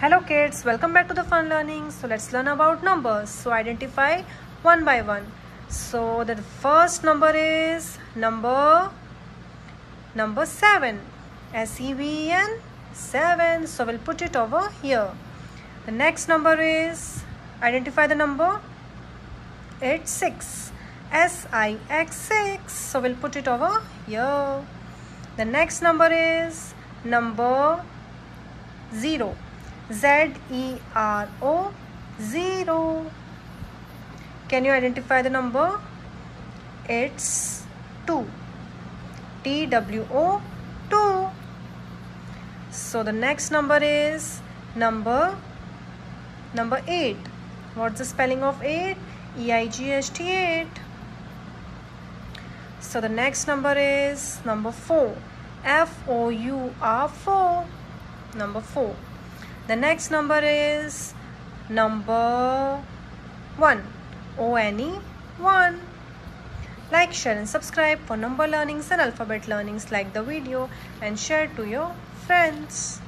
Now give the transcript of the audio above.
Hello kids, welcome back to the fun learning. So let's learn about numbers. So identify one by one. So the first number is number number 7. S E V N 7. So we'll put it over here. The next number is identify the number. It's 6. S I X 6. So we'll put it over here. The next number is number 0 Z E R O 0. Can you identify the number? It's 2. T W O 2. So the next number is number number 8. What's the spelling of 8? E I G H T 8. So the next number is number 4. F O U R 4. Number 4. The next number is number 1. O N E 1. Like, share and subscribe for number learnings and alphabet learnings. Like the video and share to your friends.